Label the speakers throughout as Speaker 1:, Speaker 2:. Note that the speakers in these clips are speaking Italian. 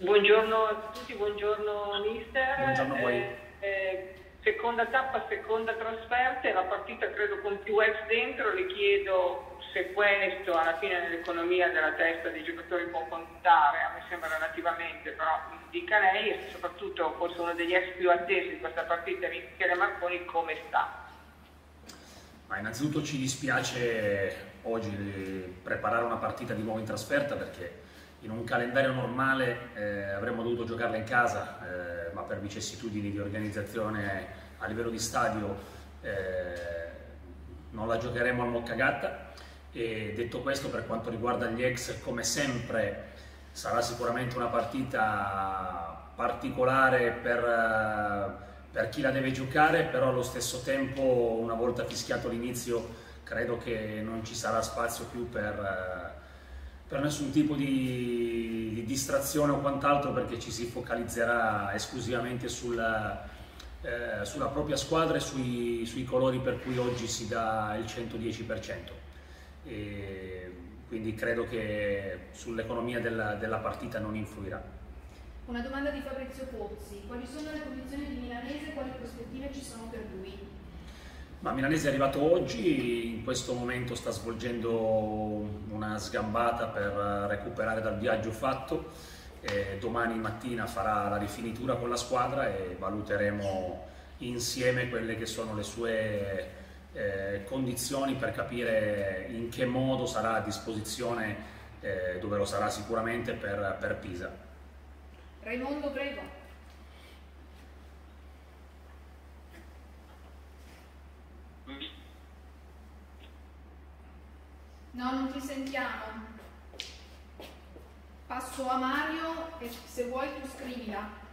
Speaker 1: Buongiorno a tutti, buongiorno mister.
Speaker 2: Buongiorno a voi.
Speaker 1: Eh, eh, seconda tappa, seconda trasferta, la partita credo con più ex dentro, le chiedo se questo alla fine nell'economia della testa dei giocatori può contare, a me sembra relativamente, però dica lei e soprattutto forse uno degli ex più attesi di questa partita, Michele Marconi, come sta?
Speaker 2: Ma innanzitutto ci dispiace oggi preparare una partita di nuovo in trasferta perché in un calendario normale eh, avremmo dovuto giocarla in casa, eh, ma per vicissitudini di organizzazione a livello di stadio eh, non la giocheremo al Moccagatta. E detto questo, per quanto riguarda gli ex, come sempre sarà sicuramente una partita particolare per, eh, per chi la deve giocare, però allo stesso tempo, una volta fischiato l'inizio, credo che non ci sarà spazio più per eh, per nessun tipo di, di, distrazione o quant'altro perché ci si focalizzerà esclusivamente sulla, eh, sulla propria squadra e sui, sui, colori per cui oggi si dà il 110%. E quindi credo che sull'economia della, della partita non influirà.
Speaker 3: Una domanda di Fabrizio Pozzi, quali sono le condizioni di Milanese e quali prospettive ci sono per lui?
Speaker 2: Ma Milanese è arrivato oggi, in questo momento sta svolgendo una sgambata per recuperare dal viaggio fatto. E domani mattina farà la rifinitura con la squadra e valuteremo insieme quelle che sono le sue eh, condizioni per capire in che modo sarà a disposizione, eh, dove lo sarà sicuramente, per, per Pisa.
Speaker 3: Raimondo, prego. No, non ti sentiamo. Passo a Mario e se vuoi tu scrivila.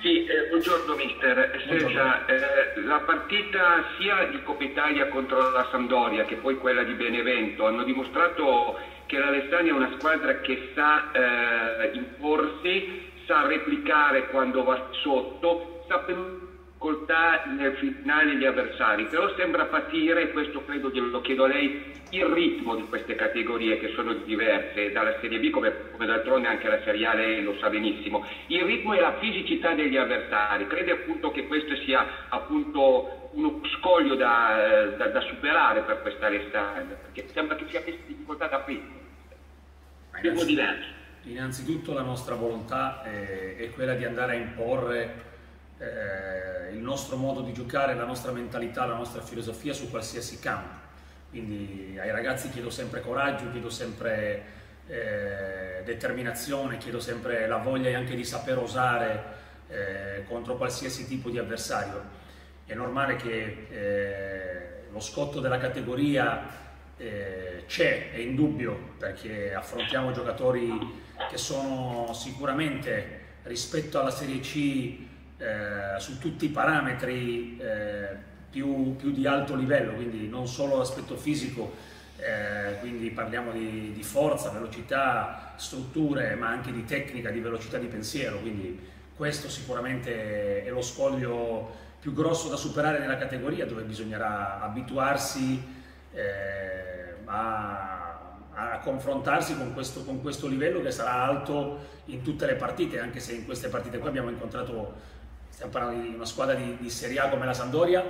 Speaker 4: Sì, eh, buongiorno mister. Senta, eh, la partita sia di Coppa Italia contro la Sampdoria che poi quella di Benevento hanno dimostrato che l'Alessandria è una squadra che sa eh, imporsi, sa replicare quando va sotto, sa difficoltà nel finale gli avversari, però sembra patire, questo credo glielo chiedo a lei, il ritmo di queste categorie che sono diverse dalla Serie B come, come d'altronde anche la Serie A lei lo sa benissimo, il ritmo e la fisicità degli avversari, crede appunto che questo sia appunto uno scoglio da, da, da superare per questa Alessandria, perché sembra che sia questa difficoltà da prima.
Speaker 2: Innanzitutto la nostra volontà è, è quella di andare a imporre eh, il nostro modo di giocare, la nostra mentalità, la nostra filosofia su qualsiasi campo. Quindi ai ragazzi chiedo sempre coraggio, chiedo sempre eh, determinazione, chiedo sempre la voglia anche di saper osare eh, contro qualsiasi tipo di avversario. È normale che eh, lo scotto della categoria eh, c'è, è indubbio, perché affrontiamo giocatori che sono sicuramente rispetto alla Serie C eh, su tutti i parametri eh, più, più, di alto livello, quindi non solo l'aspetto fisico, eh, quindi parliamo di, di, forza, velocità, strutture, ma anche di tecnica, di velocità di pensiero, quindi questo sicuramente è lo scoglio più grosso da superare nella categoria dove bisognerà abituarsi eh, a, a, confrontarsi con questo, con questo, livello che sarà alto in tutte le partite, anche se in queste partite qua abbiamo incontrato stiamo parlando di una squadra di, di, Serie A come la Sandoria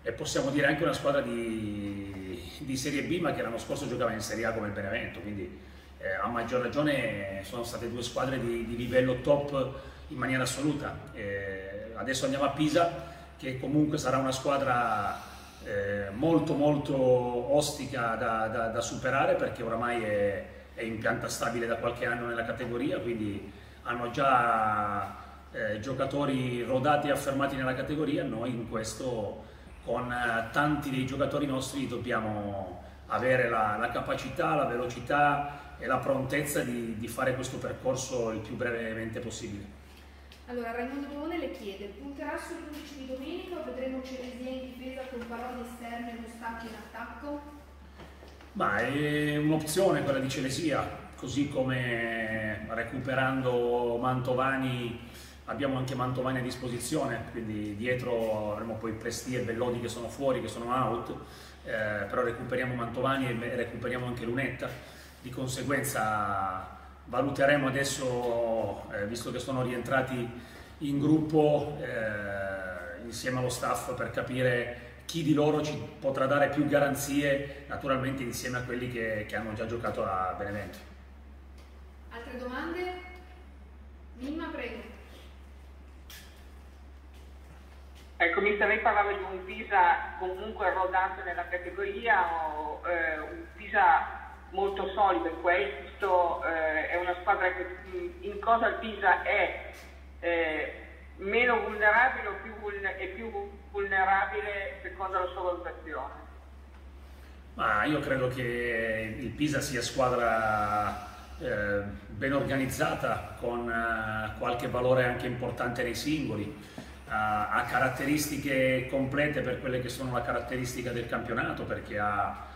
Speaker 2: e possiamo dire anche una squadra di, di, Serie B ma che l'anno scorso giocava in Serie A come il Benevento, quindi eh, a maggior ragione sono state due squadre di, di livello top in maniera assoluta. Eh, adesso andiamo a Pisa che comunque sarà una squadra eh, molto molto ostica da, da, da superare perché oramai è, è in pianta stabile da qualche anno nella categoria, quindi hanno già eh, giocatori rodati e affermati nella categoria, noi in questo con eh, tanti dei giocatori nostri dobbiamo avere la, la, capacità, la velocità e la prontezza di, di, fare questo percorso il più brevemente possibile.
Speaker 3: Allora, Raimondo Bolone le chiede, punterà sull'11 di domenica o vedremo Ceresia in difesa con palloni esterni e Mustacchi in attacco?
Speaker 2: Ma è un'opzione quella di Celesia, così come recuperando Mantovani abbiamo anche Mantovani a disposizione, quindi dietro avremo poi Presti e Bellodi che sono fuori, che sono out, eh, però recuperiamo Mantovani e recuperiamo anche Lunetta, di conseguenza valuteremo adesso, eh, visto che sono rientrati in gruppo eh, insieme allo staff per capire chi di loro ci potrà dare più garanzie, naturalmente insieme a quelli che, che hanno già giocato a Benevento.
Speaker 3: Altre domande? Mimma, prego.
Speaker 1: Ecco, mister, lei parlava di un Pisa comunque rodato nella categoria, o, eh, un Pisa molto solido in questo, eh, è una squadra che in cosa il Pisa è eh, meno vulnerabile o più, è più vulnerabile secondo la sua valutazione?
Speaker 2: Ma io credo che il Pisa sia squadra eh, ben organizzata, con eh, qualche valore anche importante nei singoli, ha, ha caratteristiche complete per quelle che sono la caratteristica del campionato, perché ha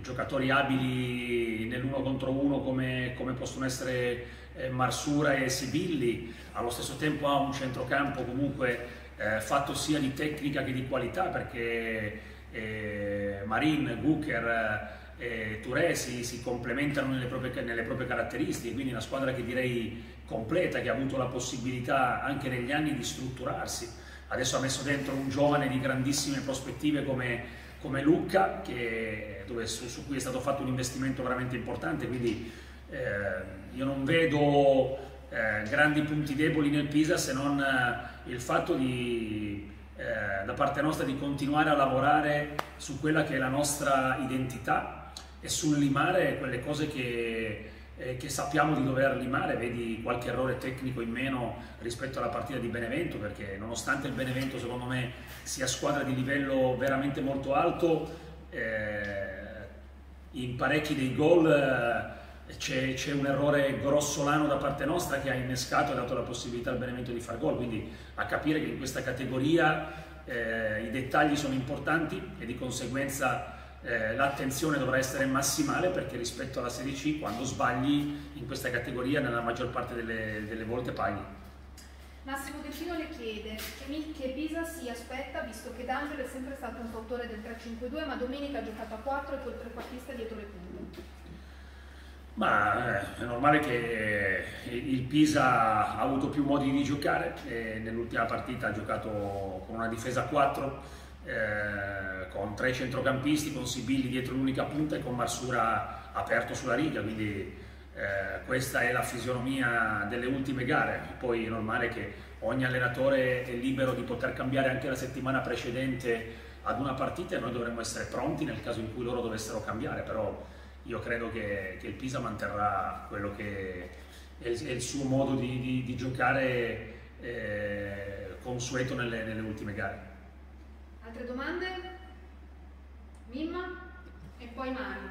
Speaker 2: giocatori abili nell'uno contro uno come, come possono essere eh, Marsura e Sibilli, allo stesso tempo ha un centrocampo comunque eh, fatto sia di tecnica che di qualità perché eh, Marin, Gucker e Turesi si complementano nelle proprie, nelle proprie caratteristiche, quindi una squadra che direi completa, che ha avuto la possibilità anche negli anni di strutturarsi. Adesso ha messo dentro un giovane di grandissime prospettive come come Lucca, che, dove, su, su, cui è stato fatto un investimento veramente importante, quindi eh, io non vedo eh, grandi punti deboli nel Pisa se non eh, il fatto di, eh, da parte nostra di continuare a lavorare su quella che è la nostra identità e sul limare quelle cose che eh, che sappiamo di dover limare, vedi qualche errore tecnico in meno rispetto alla partita di Benevento, perché nonostante il Benevento secondo me sia squadra di livello veramente molto alto, eh, in parecchi dei gol eh, c'è, un errore grossolano da parte nostra che ha innescato e dato la possibilità al Benevento di far gol, quindi a capire che in questa categoria eh, i dettagli sono importanti e di conseguenza eh, l'attenzione dovrà essere massimale perché rispetto alla Serie C quando sbagli in questa categoria nella maggior parte delle, delle volte paghi.
Speaker 3: Massimo Decino le chiede che, che Pisa si aspetta visto che D'Angelo è sempre stato un fautore del 3-5-2 ma domenica ha giocato a 4 e col trequartista dietro le punte.
Speaker 2: Ma eh, è normale che il Pisa ha avuto più modi di giocare, nell'ultima partita ha giocato con una difesa a 4 eh, con tre centrocampisti, con Sibilli dietro l'unica punta e con Marsura aperto sulla riga, quindi eh, questa è la fisionomia delle ultime gare. Poi è normale che ogni allenatore è libero di poter cambiare anche la settimana precedente ad una partita e noi dovremmo essere pronti nel caso in cui loro dovessero cambiare, però io credo che, che il Pisa manterrà quello che è il, è il suo modo di, di, di giocare eh, consueto nelle, nelle ultime gare.
Speaker 3: Altre domande? Mimma? E poi Mario.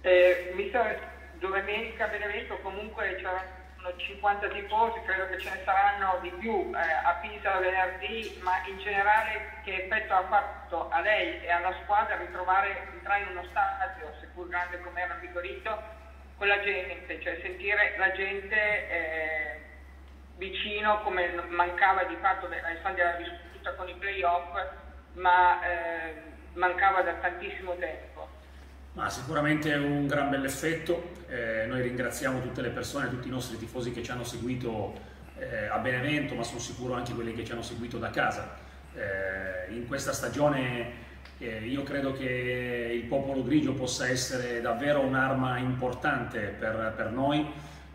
Speaker 1: Eh, mister, domenica Benevento comunque c'erano 50 tifosi, credo che ce ne saranno di più eh, a Pisa venerdì, ma in generale che effetto ha fatto a lei e alla squadra ritrovare, entrare in uno stadio, seppur grande come era Vigorito, con la gente, cioè sentire la gente... Eh, vicino come mancava di fatto, Alessandria era vissuta con i playoff, ma eh, mancava da tantissimo tempo.
Speaker 2: Ma sicuramente è un gran bell'effetto, eh, noi ringraziamo tutte le persone, tutti i nostri tifosi che ci hanno seguito eh, a Benevento, ma sono sicuro anche quelli che ci hanno seguito da casa. Eh, in questa stagione eh, io credo che il popolo grigio possa essere davvero un'arma importante per, per noi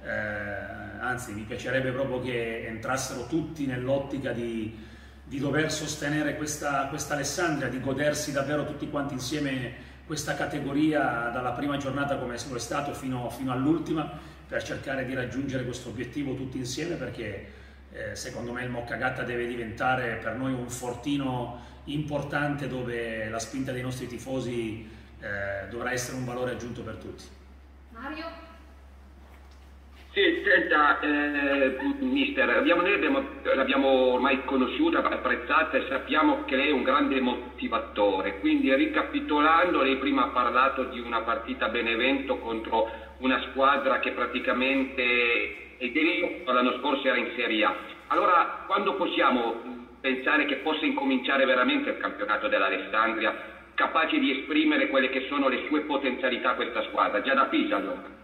Speaker 2: eh, anzi mi piacerebbe proprio che entrassero tutti nell'ottica di, di, dover sostenere questa, questa Alessandria, di godersi davvero tutti quanti insieme questa categoria dalla prima giornata come è stato fino, fino all'ultima per cercare di raggiungere questo obiettivo tutti insieme perché eh, secondo me il Moccagatta deve diventare per noi un fortino importante dove la spinta dei nostri tifosi eh, dovrà essere un valore aggiunto per tutti.
Speaker 3: Mario?
Speaker 4: Sì, senta, eh, mister, abbiamo, noi abbiamo, l'abbiamo ormai conosciuta, apprezzata e sappiamo che lei è un grande motivatore, quindi ricapitolando, lei prima ha parlato di una partita a Benevento contro una squadra che praticamente l'anno scorso era in Serie A. Allora, quando possiamo pensare che possa incominciare veramente il campionato dell'Alessandria, capace di esprimere quelle che sono le sue potenzialità questa squadra, già da Pisa allora?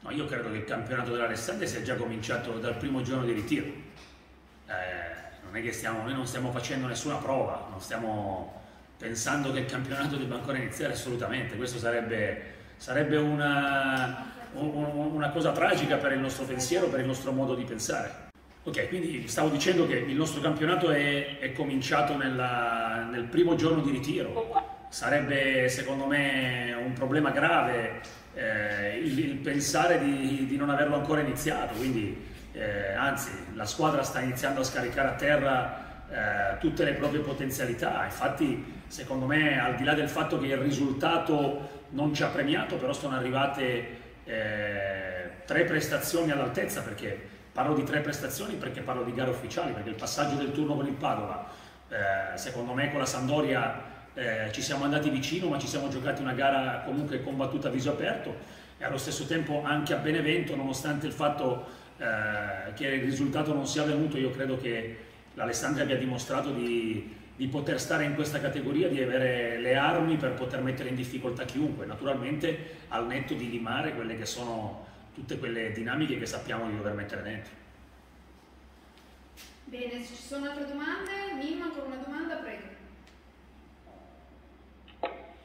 Speaker 2: No, io credo che il campionato dell'Alessandria sia già cominciato dal primo giorno di ritiro. Eh, non è che stiamo, noi non stiamo facendo nessuna prova, non stiamo pensando che il campionato debba ancora iniziare assolutamente. Questo sarebbe, sarebbe una, una cosa tragica per il nostro pensiero, per il nostro modo di pensare. Ok, quindi stavo dicendo che il nostro campionato è, è cominciato nella, nel primo giorno di ritiro. Sarebbe secondo me un problema grave eh, il, il, pensare di, di, non averlo ancora iniziato, quindi eh, anzi la squadra sta iniziando a scaricare a terra eh, tutte le proprie potenzialità, infatti secondo me al di là del fatto che il risultato non ci ha premiato, però sono arrivate eh, tre prestazioni all'altezza perché parlo di tre prestazioni perché parlo di gare ufficiali, perché il passaggio del turno con il Padova, eh, secondo me con la Sandoria eh, ci siamo andati vicino, ma ci siamo giocati una gara comunque combattuta a viso aperto e allo stesso tempo anche a Benevento, nonostante il fatto eh, che il risultato non sia venuto, io credo che l'Alessandria abbia dimostrato di, di, poter stare in questa categoria, di avere le armi per poter mettere in difficoltà chiunque, naturalmente al netto di limare quelle che sono tutte quelle dinamiche che sappiamo di dover mettere dentro.
Speaker 3: Bene, se ci sono altre domande, Mimmo ancora una domanda, prego.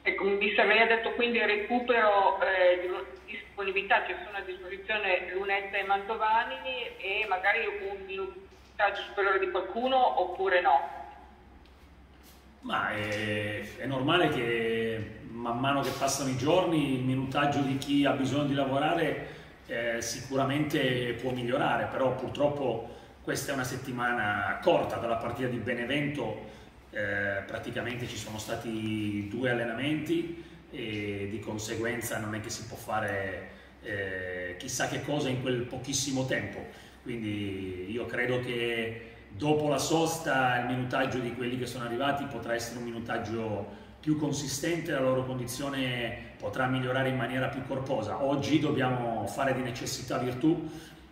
Speaker 1: Ecco, lei ha detto quindi il recupero eh, di disponibilità, ci sono a disposizione Lunetta e Mantovani e magari un minutaggio superiore di qualcuno oppure no?
Speaker 2: Ma è, è, normale che man mano che passano i giorni il minutaggio di chi ha bisogno di lavorare eh, sicuramente può migliorare, però purtroppo questa è una settimana corta dalla partita di Benevento eh, praticamente ci sono stati due allenamenti e di conseguenza non è che si può fare eh, chissà che cosa in quel pochissimo tempo. Quindi io credo che dopo la sosta il minutaggio di quelli che sono arrivati potrà essere un minutaggio più consistente, la loro condizione potrà migliorare in maniera più corposa. Oggi dobbiamo fare di necessità virtù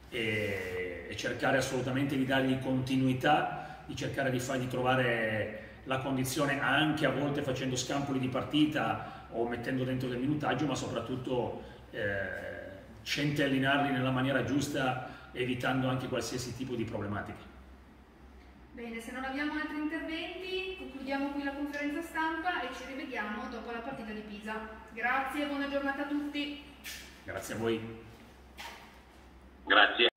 Speaker 2: e, e cercare assolutamente di dargli continuità, di cercare di fargli trovare la condizione anche a volte facendo scampoli di partita o mettendo dentro del minutaggio, ma soprattutto eh, centellinarli nella maniera giusta, evitando anche qualsiasi tipo di problematica.
Speaker 3: Bene, se non abbiamo altri interventi, concludiamo qui la conferenza stampa e ci rivediamo dopo la partita di Pisa. Grazie e buona giornata a tutti.
Speaker 2: Grazie a voi.
Speaker 4: Grazie.